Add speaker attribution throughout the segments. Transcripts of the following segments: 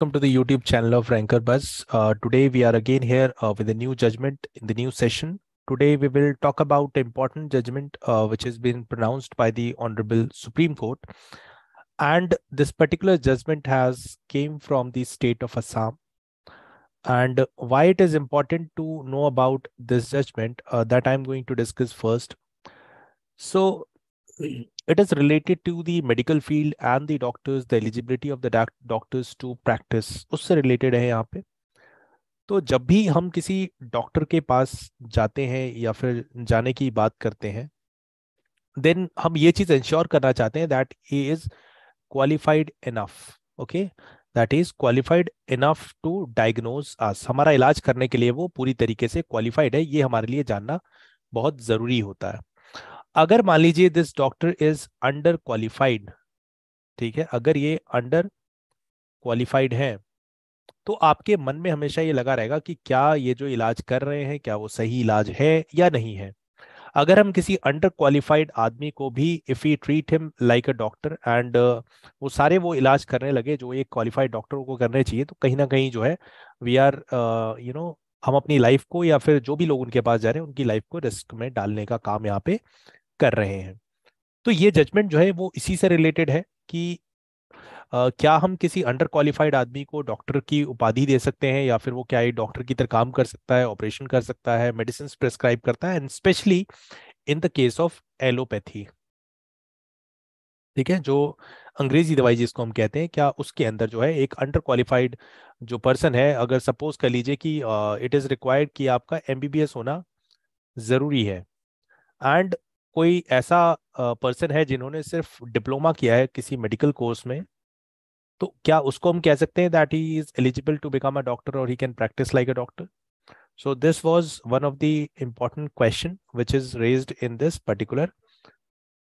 Speaker 1: Welcome to the YouTube channel of Ranker Buzz. Uh, today we are again here uh, with a new judgment in the new session. Today we will talk about important judgment uh, which has been pronounced by the Honorable Supreme Court. And this particular judgment has came from the state of Assam. And why it is important to know about this judgment uh, that I'm going to discuss first. So it is related to the medical field and the doctors, the eligibility of the doctors to practice. उससे related है यहाँ पे। तो जब भी हम किसी doctor के पास जाते हैं या फिर जाने की बात करते हैं देन हम ये चीज़ इंश्योर करना चाहते हैं that he is qualified enough okay that is qualified enough to diagnose us हमारा इलाज करने के लिए वो पूरी तरीके से क्वालिफाइड है। ये हमारे लिए जानना बहुत ज़रूरी होता है। अगर मान लीजिए this doctor is under qualified ठीक है, अगर ये अंडर क्वालिफाइड है तो आपके मन में हमेशा ये लगा रहेगा कि क्या ये जो इलाज कर रहे हैं, क्या वो सही इलाज है या नहीं है। अगर हम किसी अंडर क्वालिफाइड आदमी को भी if you treat him like a doctor and वो सारे वो इलाज करने लगे जो एक क्वालिफाइड डॉक्टर को करने चाहिए तो कहीं ना कहीं जो है वी आर यू नो हम अपनी लाइफ को या फिर जो भी लोग उनके पास जा रहे हैं, उनकी लाइफ को रिस्क में डालने का काम यहाँ पे कर रहे हैं। तो ये जजमेंट जो है वो इसी से रिलेटेड है कि Uh, क्या हम किसी अंडर क्वालिफाइड आदमी को डॉक्टर की उपाधि दे सकते हैं या फिर वो क्या डॉक्टर की तरह काम कर सकता है ऑपरेशन कर सकता है मेडिसिन प्रेस्क्राइब करता है and specially in the case of allopathy ठीक है? जो अंग्रेज़ी दवाई जिसको हम कहते हैं क्या उसके अंदर जो है एक अंडर क्वालिफाइड जो पर्सन है अगर सपोज़ कर लीजिए कि इट इज़ रिक्वायर्ड कि आपका एमबीबीएस होना ज़रूरी है। एंड कोई ऐसा पर्सन है जिन्होंने सिर्फ़ डिप्लोमा किया है किसी मेडिकल कोर्स में? तो क्या उसको हम कह सकते हैं that he is eligible to become a doctor और he can practise like a doctor so this was one of the important question which is raised in this particular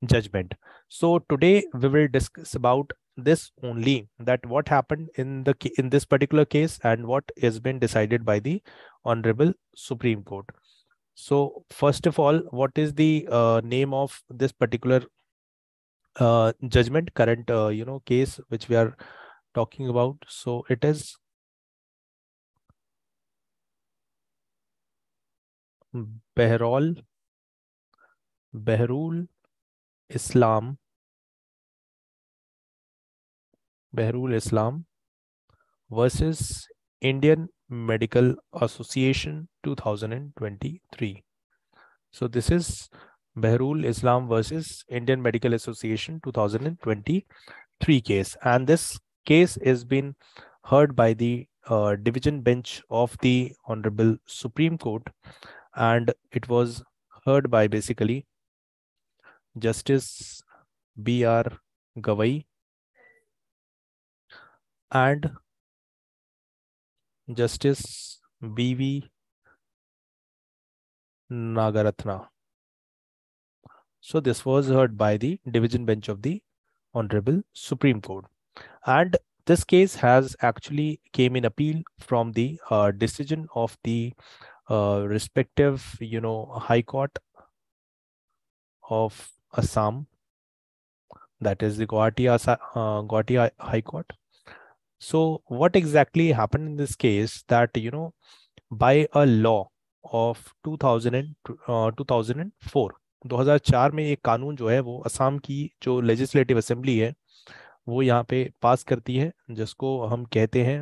Speaker 1: judgment so today we will discuss about this only that what happened in in this particular case and what is been decided by the honourable supreme court so first of all, what is the uh, name of this particular uh, judgment current, uh, you know, case which we are talking about? So it is Behrol, Behrul Islam, Behrul Islam versus Indian Medical Association 2023. So this is Behrul Islam versus Indian Medical Association 2023 case. And this case has been heard by the uh, division bench of the Honorable Supreme Court. And it was heard by basically Justice B.R. Gavai and Justice B.V. Nagaratna. So this was heard by the division bench of the Honorable Supreme Court. And this case has actually came in appeal from the uh, decision of the uh, respective, you know, High Court of Assam, that is the Guwahati, uh, Guwahati High Court. So what exactly happened in this case that, you know, by a law of 2000 and, uh, 2004, 2004 में एक कानून जो है वो असम की जो legislative assembly है वो यहाँ पे पास करती है जिसको हम कहते हैं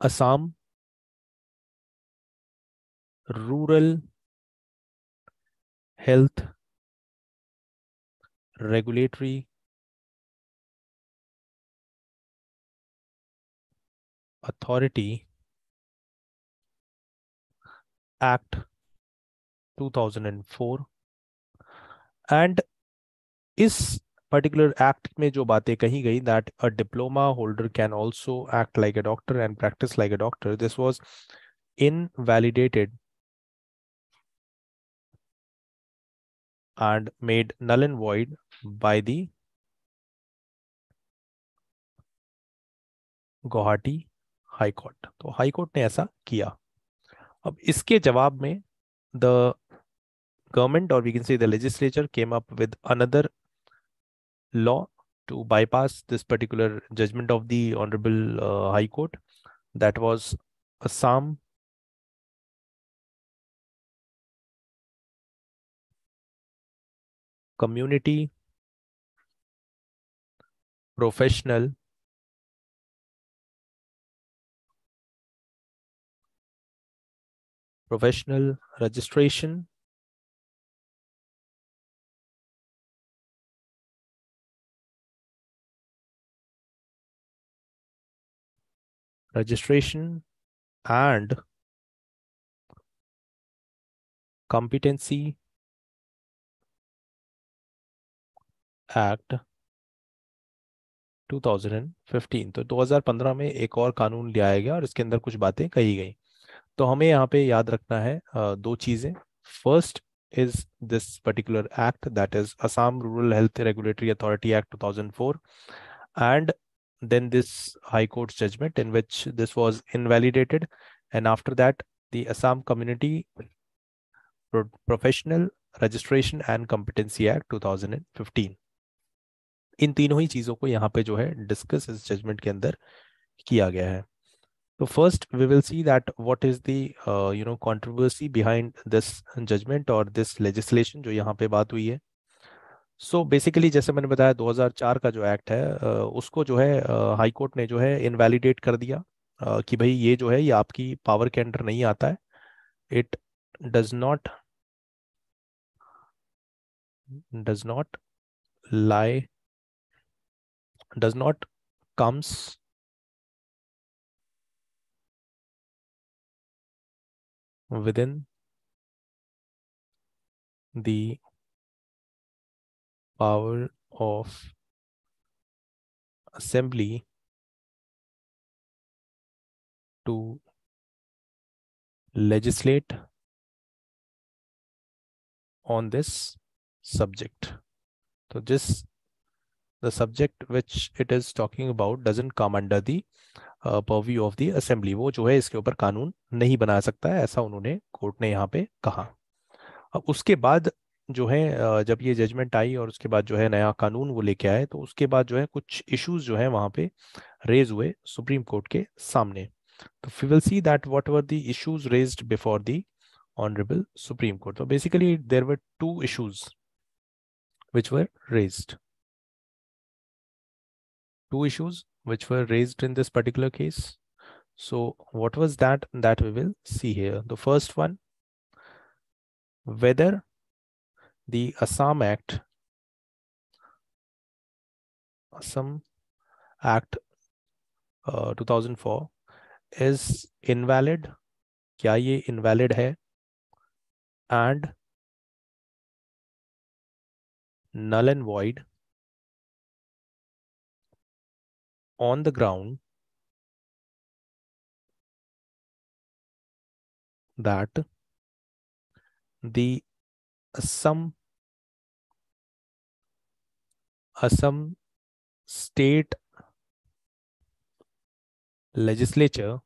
Speaker 1: Assam rural health regulatory Authority Act 2004 and इस पर्टिकुलर एक्ट में जो बातें कही गई that a diploma holder can also act like a doctor and practice like a doctor this was invalidated and made null and void by the Guwahati high court. तो high court ने ऐसा किया। अब इसके जवाब में the government or we can say the legislature came up with another law to bypass this particular judgment of the honourable high court. That was Assam. Community. Professional. Professional registration registration and competency act 2015 तो 2015 में एक और कानून लाया गया और इसके अंदर कुछ बातें कही गई तो हमें यहाँ पे याद रखना है दो चीज़ें। First is this particular act that is Assam rural health regulatory authority act 2004 and then this high court judgment in which this was invalidated and after that the Assam community professional registration and competency act 2015 इन तीनों ही चीज़ों को यहाँ पे जो है discuss इस जजमेंट के अंदर किया गया है। तो first we will see that what is the you know controversy behind this judgment और दिस लेजिस्लेशन जो यहाँ पे बात हुई है। सो so बेसिकली जैसे मैंने बताया 2004 का जो एक्ट है uh, उसको जो है हाई uh, कोर्ट ने जो है इनवैलिडेट कर दिया uh, कि भाई ये जो है ये आपकी पावर के अंडर नहीं आता है। It does not does not lie does not comes within the power of assembly to legislate on this subject. So this the subject which it is talking about doesn't come under the uh, purview of the assembly. वो जो है इसके ऊपर कानून नहीं बना सकता है ऐसा उन्होंने कोर्ट ने यहाँ पे कहा। अब उसके बाद जो है जब ये जजमेंट आई और उसके बाद जो है नया कानून वो लेके आए तो उसके बाद जो है कुछ इश्यूज़ जो है वहाँ पे रेज हुए सुप्रीम कोर्ट के सामने। तो we will see that what were the issues raised before the honourable supreme court. तो basically there were two issues which were raised two issues which were raised in this particular case. So what was that that we will see here? The first one, whether the Assam Act, Assam Act uh, 2004 is invalid, क्या ये invalid है? And null and void on the ground that the Assam Assam state legislature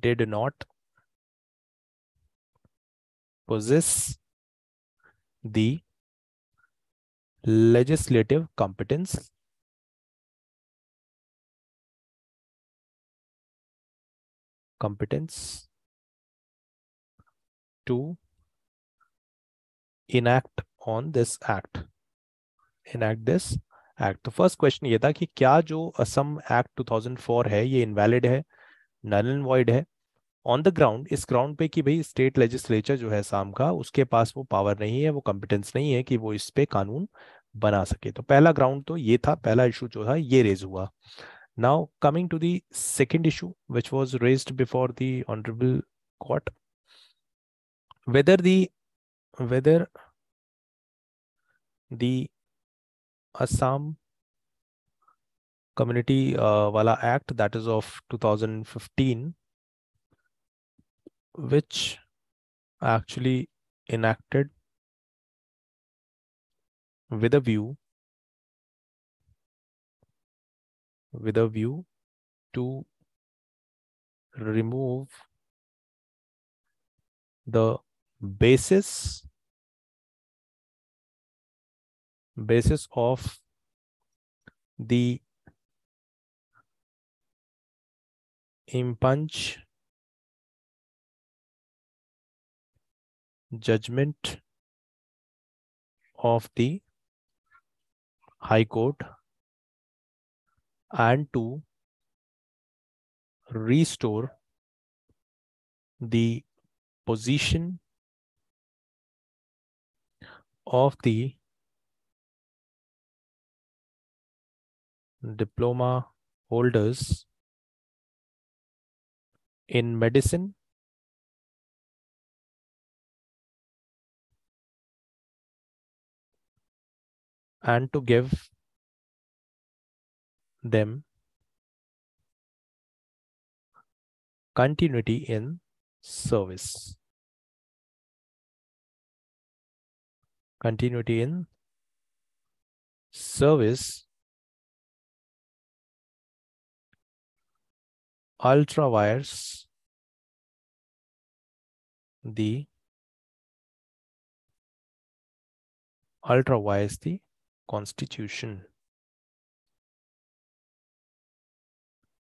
Speaker 1: did not possess the legislative competence competence to enact on this act enact this act तो first question ये था कि क्या जो Assam act 2004 है ये invalid है null and void है ऑन द ग्राउंड इस ग्राउंड पे कि भाई स्टेट लेजिस्लेचर जो है असम का, उसके पास वो पावर नहीं है, वो कॉम्पिटेंस नहीं है कि वो इस पे कानून बना सके। तो पहला ग्राउंड तो ये था, पहला इशू जो था, ये रेज हुआ। Now coming to the second issue which was raised before the honourable court whether the whether the Assam community वाला act that is of 2015 which actually enacted with a view with a view to remove the basis basis of the impunch judgment of the High Court and to restore the position of the diploma holders in medicine and to give them continuity in service. Continuity in service ultra wires the ultra wires the constitution.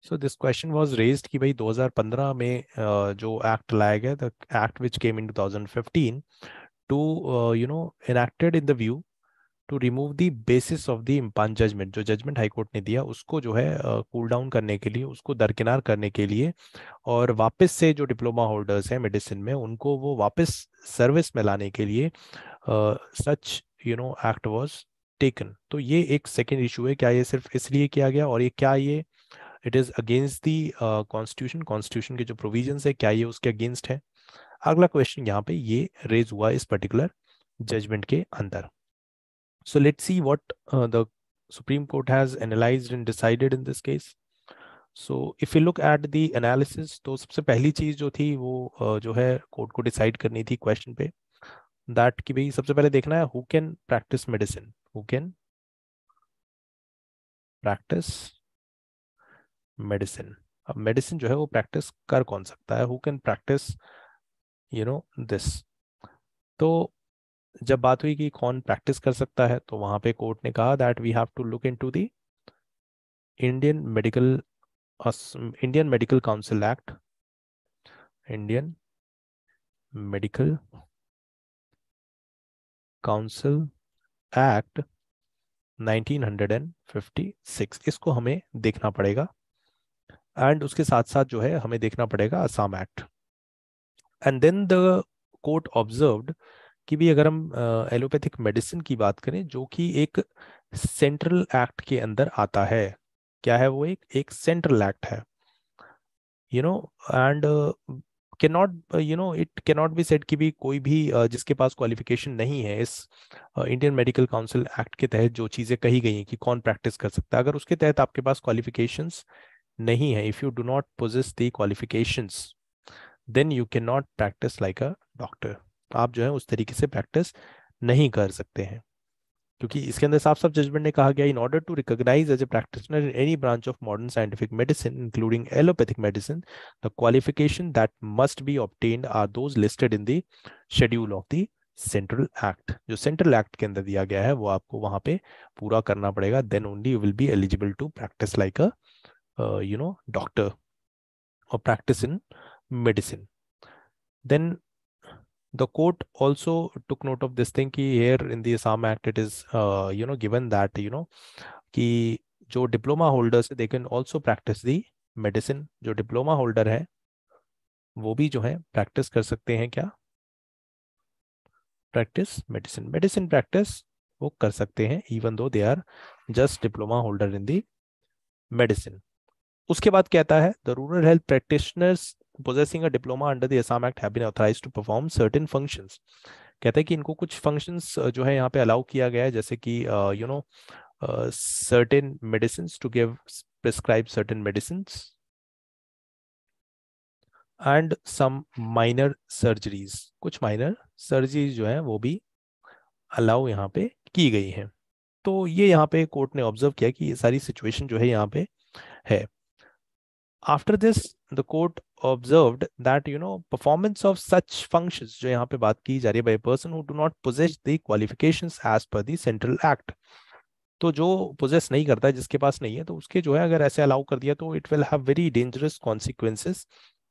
Speaker 1: So this question was raised कि भाई 2015 में जो act लाया गया the act which came in 2015 to you know enacted in the view to remove the basis of the impugned judgment जो judgment high court ने दिया उसको जो है कूल uh, डाउन करने के लिए उसको दरकिनार करने के लिए और वापस से जो डिप्लोमा होल्डर्स हैं मेडिसिन में उनको वो वापस सर्विस में लाने के लिए such you know act was taken तो ये एक सेकेंड इशू है क्या ये सिर्फ़ इसलिए किया गया और ये क्या ये it is against the constitution constitution के जो प्रोविज़न है क्या ये उसके अगेंस्ट है? अगला क्वेश्चन यहाँ पे ये रेज हुआ इस पर्टिकुलर जजमेंट के अंदर। So let see what the supreme court has analysed and decided in this case so if you look at the analysis तो सबसे पहली चीज़ जो थी वो uh, जो है कोर्ट को डिसाइड करनी थी क्वेश्चन पे दैट कि भाई सबसे पहले देखना है who can practise medicine who can practise medicine अब मेडिसिन जो है वो प्रैक्टिस कर कौन सकता है? Who can practise you know this तो जब बात हुई कि कौन प्रैक्टिस कर सकता है तो वहाँ पे कोर्ट ने कहा that we have to look into the Indian medical Indian medical council act Indian medical council act 1956 इसको हमें देखना पड़ेगा। एंड उसके साथ साथ जो है, हमें देखना पड़ेगा Assam act and then the court observed कि भी अगर हम एलोपैथिक मेडिसिन की बात करें, जो कि एक सेंट्रल एक्ट के अंदर आता है। क्या है वो एक? एक सेंट्रल एक्ट है। You know and not you know it can not be set कि भी कोई भी uh, जिसके पास क्वालिफिकेशन नहीं है इस इंडियन मेडिकल काउंसिल एक्ट के तहत जो चीज़ें कही गई हैं कि कौन प्रैक्टिस कर सकता है। अगर उसके तहत आपके पास क्वालिफिकेशंस नहीं है if you do not possess the qualifications then you can not practise like a doctor आप जो है उस तरीके से प्रैक्टिस नहीं कर सकते हैं। क्योंकि इसके अंदर साफ़ साफ़ जजमेंट ने कहा गया in order to recognise as a practitioner in any branch of modern scientific medicine including allopathic medicine the qualification that must be obtained are those listed in the schedule of the central act जो central act के अंदर दिया गया है, वो आपको वहाँ पे पूरा करना पड़ेगा। Then only you will be eligible to practise like a you know, doctor or practice in medicine. Then the court also took note of this thing ki here in the assam act it is uh, you know given that you know कि जो diploma holders they can also practise the medicine जो diploma holder है वो भी जो है practice कर सकते हैं क्या? प्रैक्टिस मेडिसिन मेडिसिन प्रैक्टिस वो कर सकते हैं even though they are just diploma holder in the medicine उसके बाद कहता है the rural health practitioners possessing a diploma under the Assam Act have been authorized to perform certain functions. कहते हैं कि इनको कुछ फ़ंक्शंस जो है यहाँ पे अलाउ किया गया है जैसे कि you know certain medicine to give prescribe certain medicine and some minor surgeries कुछ माइनर सर्जरीज जो है वो भी अलाउ यहाँ पे की गई हैं। तो ये यहाँ पे कोर्ट ने ऑब्ज़र्व किया कि ये सारी सिचुएशन जो है यहाँ पे है। After this, the court observed that, you know, performance of such functions, जो यहाँ पे बात की जा रही है by a person who do not possess the qualifications as per the central act. तो जो पोजेस नहीं करता है, जिसके पास नहीं है तो उसके जो है, अगर ऐसे अलाउ कर दिया तो it will have very dangerous consequences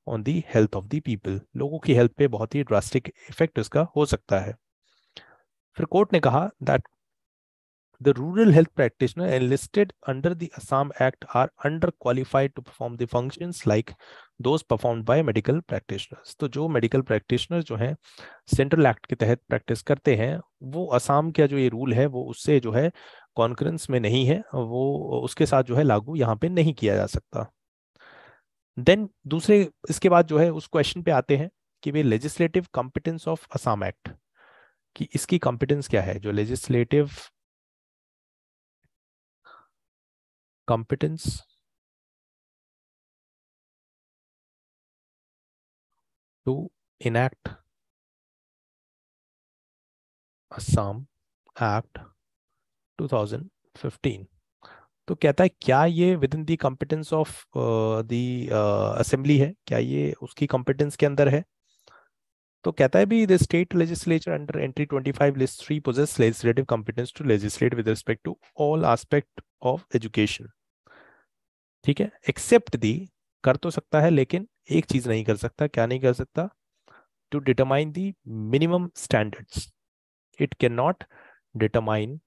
Speaker 1: on the health of the people लोगों की हेल्थ पे बहुत ही ड्रास्टिक इफ़ेक्ट इसका हो सकता है। फिर कोर्ट ने कहा that The rural health practitioner enlisted under the Assam Act are underqualified to perform the functions like those performed by medical practitioners. तो जो medical practitioners जो हैं सेंट्रल एक्ट के तहत प्रैक्टिस करते हैं वो असम का जो ये रूल है वो उससे जो है कॉन्फ्रेंस में नहीं है वो उसके साथ जो है लागू यहाँ पे नहीं किया जा सकता देन दूसरे इसके बाद जो है उस क्वेश्चन पे आते हैं कि वे legislative competence of Assam act कि इसकी कॉम्पिटेंस क्या है जो legislative competence? To enact Assam Act 2015 तो कहता है, क्या ये within the competence of the assembly है? क्या ये उसकी कॉम्पिटेंस के अंदर है? तो कहता है भी the state legislature under entry 25 list 3 possess legislative competence to legislate with respect to all aspect of education ठीक है? एक्सेप्ट दी कर तो सकता है, लेकिन एक चीज़ नहीं कर सकता। क्या नहीं कर सकता? To determine the minimum standards it can not determine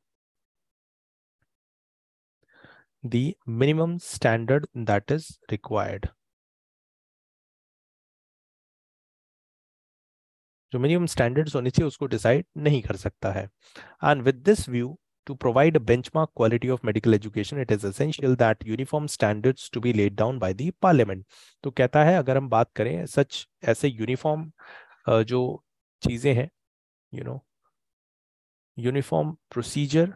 Speaker 1: the minimum standard that is required जो मिनिमम स्टैंडर्ड्स होने चाहिए, उसको डिसाइड नहीं कर सकता है। And with this view to provide a benchmark quality of medical education it is essential that uniform standards to be laid down by the parliament तो कहता है अगर हम बात करें सच ऐसे यूनिफॉर्म जो चीज़ें हैं you know uniform procedure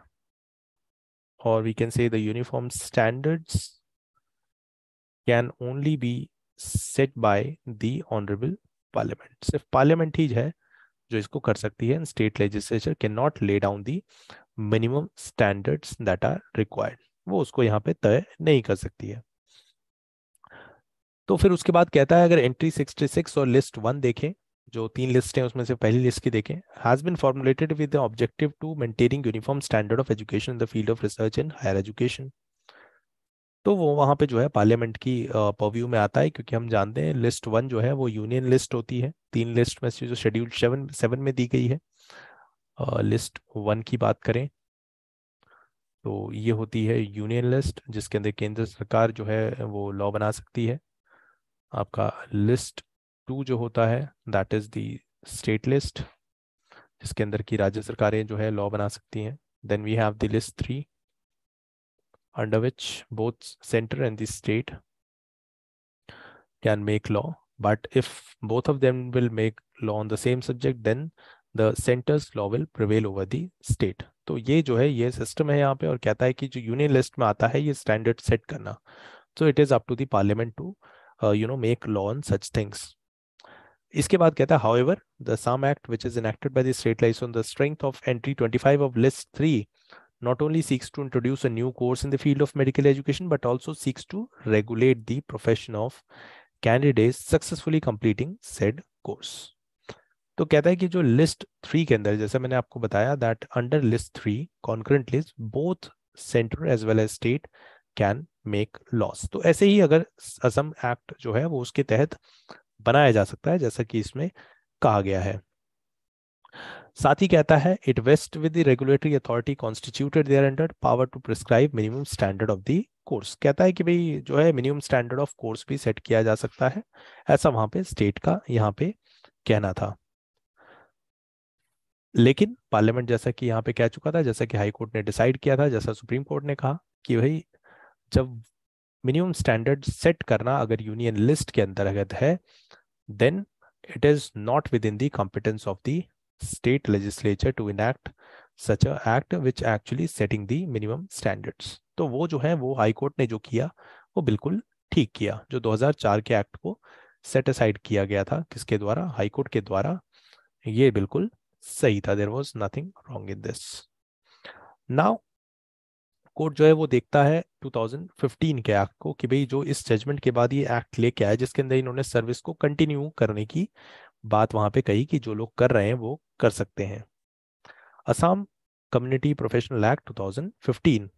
Speaker 1: or we can say the uniform standards can only be set by the honorable parliament सिर्फ़ पार्लियामेंट ही है जो इसको कर सकती है state legislature can not lay down the minimum standards that are required. वो उसको यहाँ पे तय नहीं कर सकती है। तो फिर उसके बाद कहता है, अगर एंट्री 66 और लिस्ट वन देखें, जो तीन लिस्ट हैं, उसमें से पहली लिस्ट की देखें has been formulated with the objective to maintaining uniform standard of education in the field of research and higher education तो वो वहाँ पे जो है पार्लियामेंट की परव्यू में आता है, क्योंकि हम जानते हैं लिस्ट वन जो है, वो यूनियन लिस्ट होती है। तीन लिस्ट में से जो शेड्यूल सेवन सेवन में दी गई है। लिस्ट वन की बात करें तो ये होती है यूनियन लिस्ट जिसके अंदर केंद्र सरकार जो है, वो लॉ बना सकती है। आपका लिस्ट टू जो होता है that is the state list जिसके अंदर की राज्य सरकारें जो है लॉ बना सकती हैं। Then we have the list three under which both center and the state can make law. But if both of them will make law on the same subject, then the centre's law will prevail over the state तो ये जो है, ये system है यहाँ पे और कहता है कि जो यूनियन लिस्ट में आता है, ये स्टैंडर्ड सेट करना। So it is up to the parliament to you know make laws such things इसके बाद कहता है however the same act which is enacted by the state lies on the strength of entry twenty five of list three not only seeks to introduce a new course in the field of medical education but also seeks to regulate the profession of candidate successfully completing said course तो कहता है कि जो list three के अंदर, जैसे मैंने आपको बताया that under list three concurrent list both centre as well as state can make laws तो ऐसे ही अगर असम एक्ट जो है, वो उसके तहत बनाया जा सकता है, जैसा कि इसमें कहा गया है। साथ ही कहता है it vests with the regulatory authority constituted there under power to prescribe minimum standard of the course कहता है कि भाई, जो है मिनिमम स्टैंडर्ड ऑफ़ कोर्स भी सेट किया जा सकता है। ऐसा वहाँ पे स्टेट का यहाँ पे कहना था। लेकिन पार्लियामेंट जैसा कि यहाँ पे कह चुका था, जैसा कि हाई कोर्ट ने डिसाइड किया था, जैसा सुप्रीम कोर्ट ने कहा कि भाई, जब मिनिमम स्टैंडर्ड सेट करना अगर यूनियन लिस्ट के अंतर्गत है then it is not within the competence of the legislature to enact such a act which actually setting the minimum standards. तो वो जो है, वो हाई कोर्ट ने जो किया, वो बिल्कुल ठीक किया। जो 2004 के एक्ट को सेट असाइड किया गया था, किसके द्वारा? हाई कोर्ट के द्वारा। ये बिल्कुल सही था there was nothing wrong in this now court जो है वो देखता है 2015 के एक्ट को कि भाई जो इस जजमेंट के बाद ये एक्ट लेके आया, जिसके अंदर इन्होंने सर्विस को कंटिन्यू करने की बात वहाँ पे कही कि जो लोग कर रहे हैं वो कर सकते हैं। असम कम्युनिटी प्रोफेशनल एक्ट 2015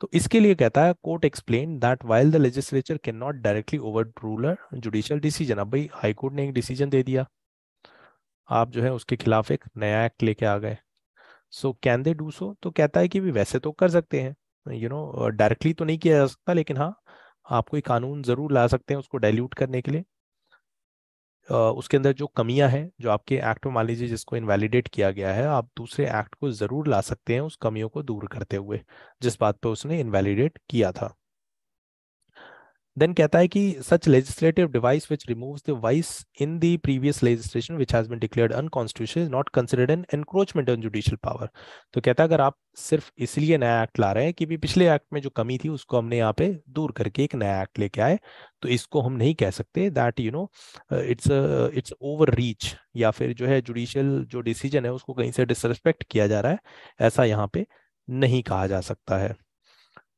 Speaker 1: तो इसके लिए कहता है court explain that while the legislature can not directly overrule judicial decision अब भाई हाईकोर्ट ने एक डिसीज़न दे दिया। आप जो है उसके खिलाफ एक नया एक्ट लेके आ गए। So can they do so तो कहता है कि भी वैसे तो कर सकते हैं। यू नो डायरेक्टली तो नहीं किया जा सकता, लेकिन हाँ आप कोई कानून ज़रूर ला सकते हैं उसको डाइल्यूट करने के लिए। उसके अंदर जो कमियाँ हैं, जो आपके एक्ट में मान लीजिए जिसको इनवैलिडेट किया गया है, आप दूसरे एक्ट को ज़रूर ला सकते हैं उस कमियों को दूर करते हुए, जिस बात पर उसने इनवैलिडेट किया था। देन कहता है कि such legislative device which removes the vice in the previous legislation which has been declared unconstitutional is not considered an encroachment on judicial power तो कहता है, अगर आप सिर्फ़ इसलिए नया एक्ट ला रहे हैं कि भी पिछले एक्ट में जो कमी थी उसको हमने यहाँ पे दूर करके एक नया एक्ट लेके आए तो इसको हम नहीं कह सकते that you know it's it's overreach या फिर जो है जुडिशियल जो डिसीज़न है उसको कहीं से डिसरिस्पेक्ट किया जा रहा है, ऐसा यहाँ पे नहीं कहा जा सकता है।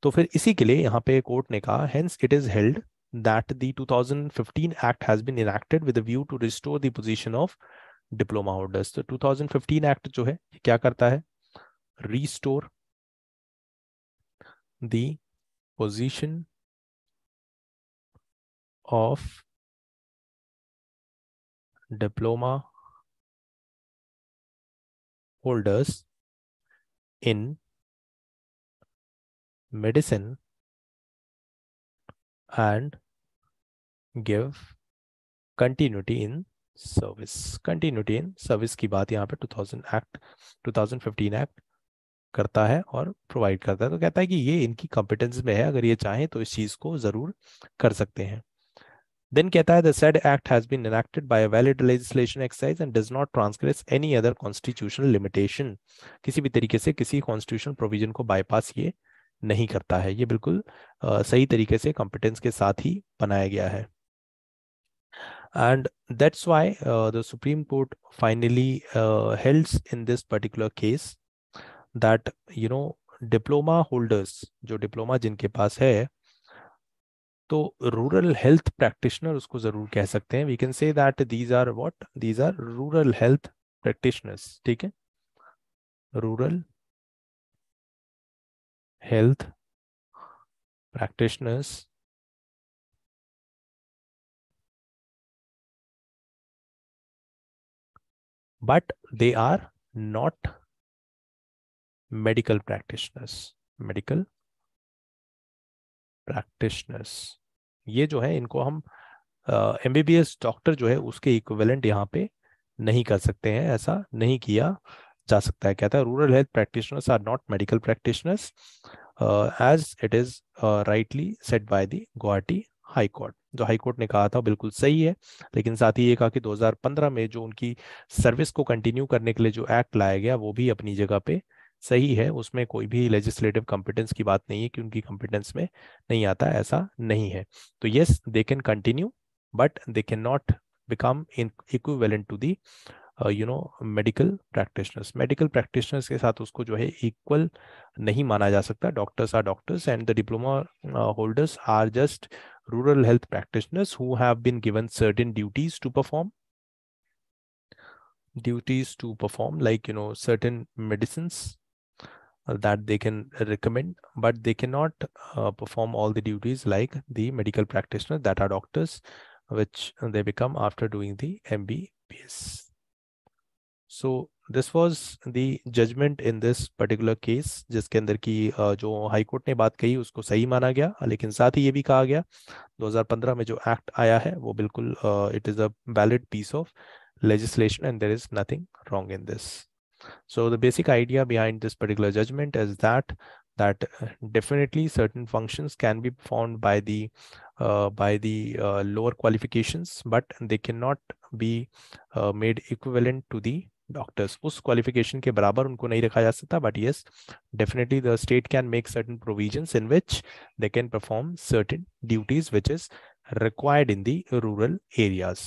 Speaker 1: तो फिर इसी के लिए यहाँ पे कोर्ट ने कहा hence it is held that the 2015 act has been enacted with view to restore the position of diploma holders तो 2015 एक्ट जो है क्या करता है? Restore the of diploma holders in medicine and give continuity in service continuity in service की बात यहाँ पे 2000 एक्ट 2015 एक्ट करता है और प्रोवाइड करता है। तो कहता है कि ये इनकी कॉम्पिटेंस में है, अगर ये चाहें तो इस चीज़ को ज़रूर कर सकते हैं। देन कहता है the said act has been enacted by a valid legislation exercise and does not transgress any other constitutional limitation किसी भी तरीके से किसी कॉन्स्टिट्यूशनल प्रोविज़न को बाईपास ये नहीं करता है। ये बिल्कुल सही तरीके से कॉम्पिटेंस के साथ ही बनाया गया है। And that's why uh, the supreme court finally in this particular case that you know diploma holders जो डिप्लोमा जिनके पास है तो रूरल हेल्थ प्रैक्टिशनर उसको ज़रूर कह सकते हैं। We can say that these are what these are rural health practitioners ठीक है? Rural health practitioners but they are not medical practitioners medical practitioners ये जो है इनको हम M B B S doctor जो है उसके इक्विवेलेंट यहाँ पे नहीं कर सकते हैं ऐसा नहीं किया जा सकता है। कहता है rural health practitioners are not medical practitioners as it is rightly said by the Guwahati high court जो हाई कोर्ट ने कहा था बिल्कुल सही है, लेकिन साथ ही ये कहा कि 2015 में जो उनकी सर्विस को कंटिन्यू करने के लिए जो एक्ट लाया गया, वो भी अपनी जगह पे सही है। उसमें कोई भी लेजिस्लेटिव कॉम्पिटेंस की बात नहीं है कि उनकी कॉम्पिटेंस में नहीं आता, ऐसा नहीं है। तो yes they can continue but they can not become equivalent to the you know medical practitioners medical practitioners के साथ उसको जो है इक्वल नहीं माना जा सकता। Doctors are doctors and the diploma holders are just rural health practitioners who have been given certain duties to perform duties to perform like you know certain medicine that they can recommend but they can not perform all the duties like the medical practitioner that are doctors which they become after doing the M B S so this was the judgement in this particular case जिसके अंदर की जो high court ने बात कही उसको सही माना गया लेकिन साथ ही ये भी कहा गया 2015 में जो एक्ट आया है वो बिल्कुल it is a valid piece of legislation and there is nothing wrong in this so the basic idea behind this particular judgment is that that definitely certain functions can be performed by the uh, by the uh, lower qualifications but they cannot be uh, made equivalent to the doctors उस qualification के बराबर उनको नहीं रखा जा सकता but yes definitely the state can make certain provision in which they can perform certain duties which is required in the rural areas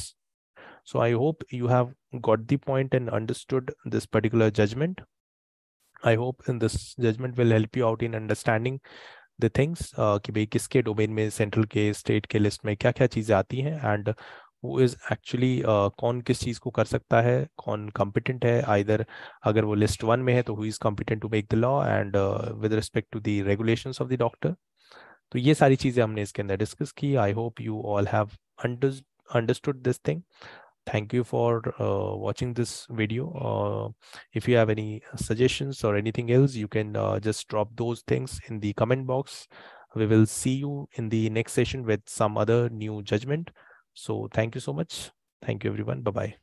Speaker 1: so I hope you have got the point and understood this particular judgement I hope in this judgement will help you out in understanding the things कि भाई किसके domain में central के state के list में क्या क्या चीज़ें आती हैं एंड वो इज़ एक्चुअली कौन किस चीज़ को कर सकता है, कौन कॉम्पिटेंट है? आइदर अगर वो लिस्ट वन में है तो who is competent to make the law and with respect to the regulation of the doctor तो ये सारी चीज़ें हमने इसके अंदर डिस्कस की। I hope you all have understood this thing thank you for watching this video if you have any suggestions और anything else you can just drop those things in the box we will see you in the next session with some other new judgement so thank you so much. Thank you everyone. Bye bye